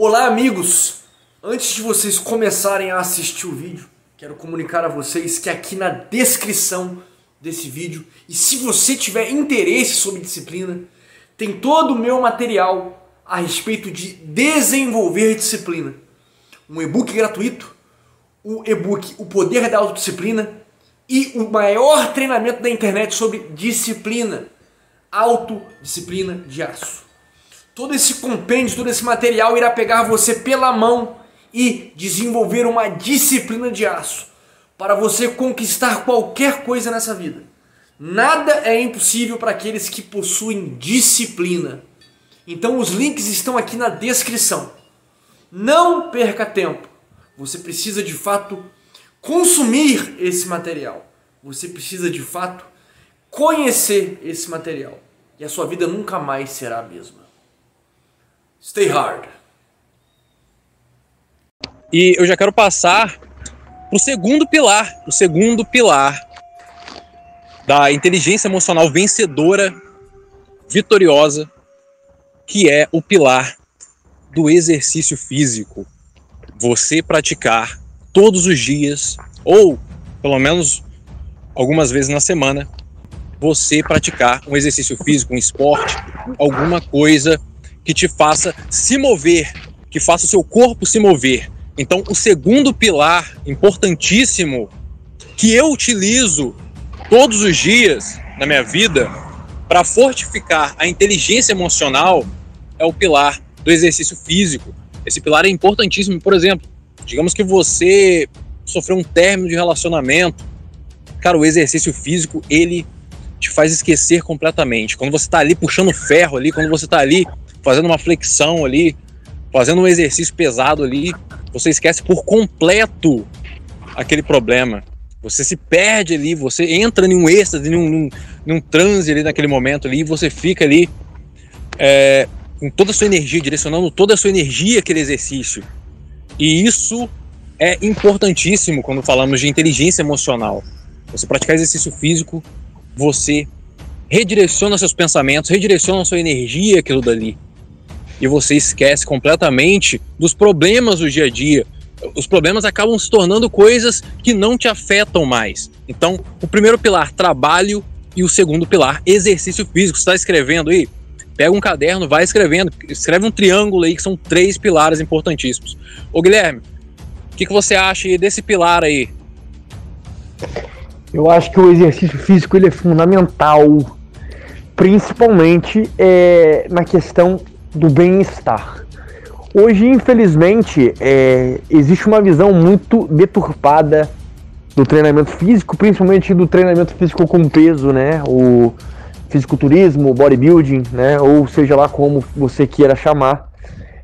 Olá, amigos! Antes de vocês começarem a assistir o vídeo, quero comunicar a vocês que aqui na descrição desse vídeo, e se você tiver interesse sobre disciplina, tem todo o meu material a respeito de desenvolver disciplina. Um e-book gratuito, o e-book O Poder da Autodisciplina e o maior treinamento da internet sobre disciplina, autodisciplina de aço. Todo esse compêndio, todo esse material irá pegar você pela mão e desenvolver uma disciplina de aço para você conquistar qualquer coisa nessa vida. Nada é impossível para aqueles que possuem disciplina. Então os links estão aqui na descrição. Não perca tempo. Você precisa de fato consumir esse material. Você precisa de fato conhecer esse material. E a sua vida nunca mais será a mesma. Stay hard. E eu já quero passar para o segundo pilar, o segundo pilar da inteligência emocional vencedora, vitoriosa, que é o pilar do exercício físico. Você praticar todos os dias, ou pelo menos algumas vezes na semana, você praticar um exercício físico, um esporte, alguma coisa que te faça se mover, que faça o seu corpo se mover. Então, o segundo pilar importantíssimo que eu utilizo todos os dias na minha vida para fortificar a inteligência emocional é o pilar do exercício físico. Esse pilar é importantíssimo. Por exemplo, digamos que você sofreu um término de relacionamento, cara, o exercício físico ele te faz esquecer completamente. Quando você está ali puxando ferro ali, quando você está ali fazendo uma flexão ali, fazendo um exercício pesado ali, você esquece por completo aquele problema. Você se perde ali, você entra em um êxtase, em um, num, transe ali naquele momento ali, e você fica ali é, com toda a sua energia, direcionando toda a sua energia aquele exercício. E isso é importantíssimo quando falamos de inteligência emocional. Você praticar exercício físico, você redireciona seus pensamentos, redireciona sua energia aquilo dali e você esquece completamente dos problemas do dia a dia. Os problemas acabam se tornando coisas que não te afetam mais. Então, o primeiro pilar, trabalho, e o segundo pilar, exercício físico. Você está escrevendo aí? Pega um caderno, vai escrevendo, escreve um triângulo aí, que são três pilares importantíssimos. Ô Guilherme, o que, que você acha desse pilar aí? Eu acho que o exercício físico ele é fundamental, principalmente é, na questão do bem-estar. Hoje, infelizmente, é, existe uma visão muito deturpada do treinamento físico, principalmente do treinamento físico com peso, né? O fisiculturismo, bodybuilding, né? Ou seja lá como você queira chamar.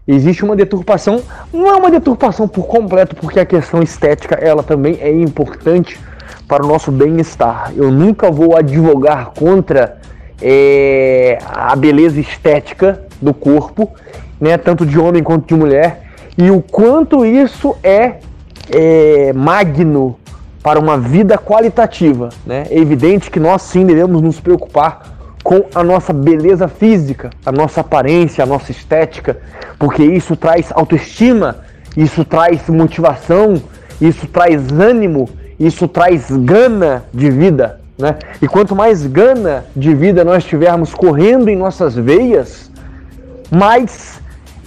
Existe uma deturpação, não é uma deturpação por completo, porque a questão estética ela também é importante para o nosso bem-estar. Eu nunca vou advogar contra é, a beleza estética do corpo, né, tanto de homem quanto de mulher, e o quanto isso é, é magno para uma vida qualitativa. Né? É evidente que nós sim devemos nos preocupar com a nossa beleza física, a nossa aparência, a nossa estética, porque isso traz autoestima, isso traz motivação, isso traz ânimo, isso traz gana de vida. Né? E quanto mais gana de vida nós tivermos correndo em nossas veias, mais,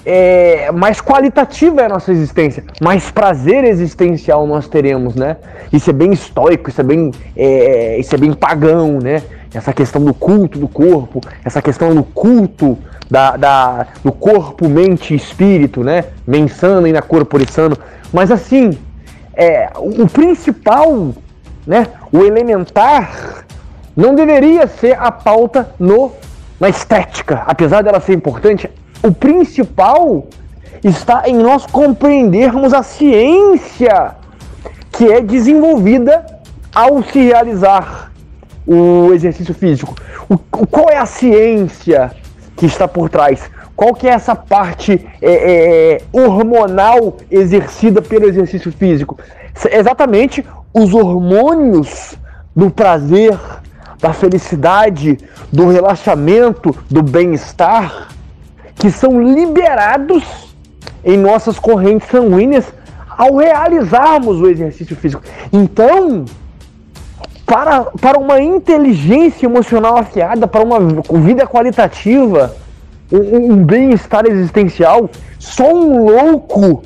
é, mais qualitativa é a nossa existência, mais prazer existencial nós teremos, né? Isso é bem estoico, isso é bem, é, isso é bem pagão, né? Essa questão do culto do corpo, essa questão do culto da, da, do corpo, mente e espírito, né? Mensano e na corpore sano. Mas assim, é, o principal né? O elementar não deveria ser a pauta no na estética, apesar dela ser importante. O principal está em nós compreendermos a ciência que é desenvolvida ao se realizar o exercício físico. O, qual é a ciência que está por trás? Qual que é essa parte é, é, hormonal exercida pelo exercício físico? Exatamente os hormônios do prazer, da felicidade, do relaxamento, do bem-estar, que são liberados em nossas correntes sanguíneas ao realizarmos o exercício físico. Então, para, para uma inteligência emocional afiada, para uma vida qualitativa, um, um bem-estar existencial, só um louco,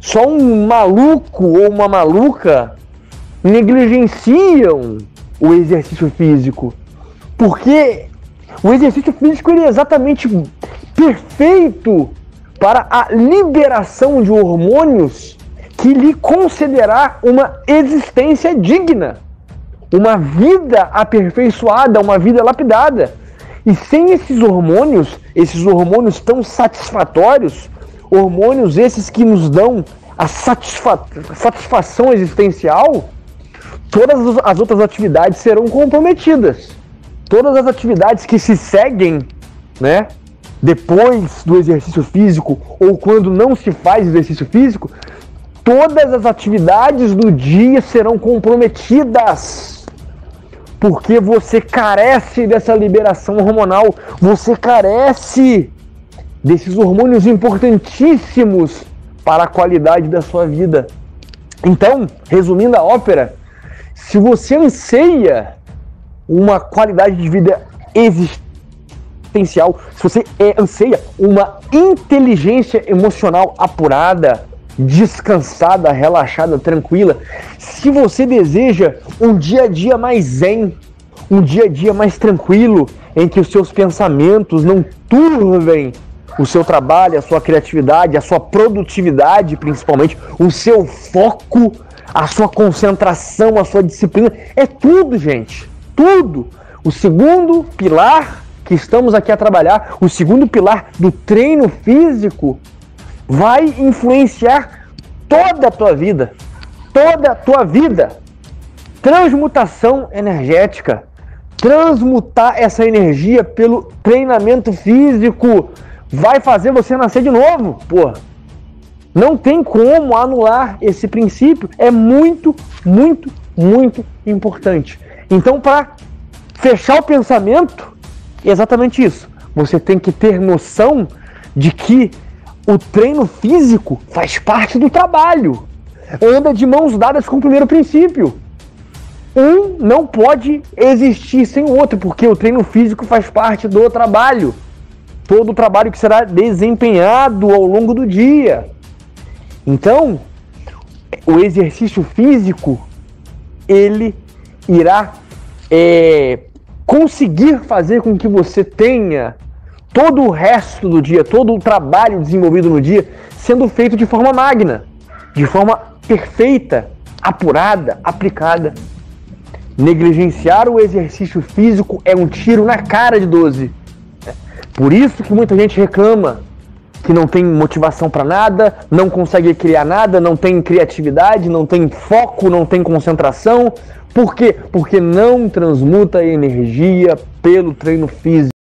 só um maluco ou uma maluca negligenciam o exercício físico. Porque o exercício físico é exatamente perfeito para a liberação de hormônios que lhe concederá uma existência digna, uma vida aperfeiçoada, uma vida lapidada. E sem esses hormônios, esses hormônios tão satisfatórios, hormônios esses que nos dão a satisfa satisfação existencial, todas as outras atividades serão comprometidas. Todas as atividades que se seguem, né, depois do exercício físico ou quando não se faz exercício físico, todas as atividades do dia serão comprometidas. Porque você carece dessa liberação hormonal, você carece desses hormônios importantíssimos para a qualidade da sua vida. Então, resumindo a ópera, se você anseia uma qualidade de vida existencial, se você anseia uma inteligência emocional apurada, descansada, relaxada, tranquila. Se você deseja um dia a dia mais zen, um dia a dia mais tranquilo, em que os seus pensamentos não turvem o seu trabalho, a sua criatividade, a sua produtividade, principalmente, o seu foco, a sua concentração, a sua disciplina, é tudo, gente. Tudo. O segundo pilar que estamos aqui a trabalhar, o segundo pilar do treino físico vai influenciar toda a tua vida. Toda a tua vida. Transmutação energética. Transmutar essa energia pelo treinamento físico vai fazer você nascer de novo, porra. Não tem como anular esse princípio. É muito, muito, muito importante. Então, para fechar o pensamento, é exatamente isso. Você tem que ter noção de que o treino físico faz parte do trabalho. Anda de mãos dadas com o primeiro princípio. Um não pode existir sem o outro, porque o treino físico faz parte do trabalho. Todo o trabalho que será desempenhado ao longo do dia. Então, o exercício físico ele irá é, conseguir fazer com que você tenha todo o resto do dia, todo o trabalho desenvolvido no dia sendo feito de forma magna, de forma perfeita, apurada, aplicada. Negligenciar o exercício físico é um tiro na cara de 12. Por isso que muita gente reclama que não tem motivação para nada, não consegue criar nada, não tem criatividade, não tem foco, não tem concentração. Por quê? Porque não transmuta energia pelo treino físico.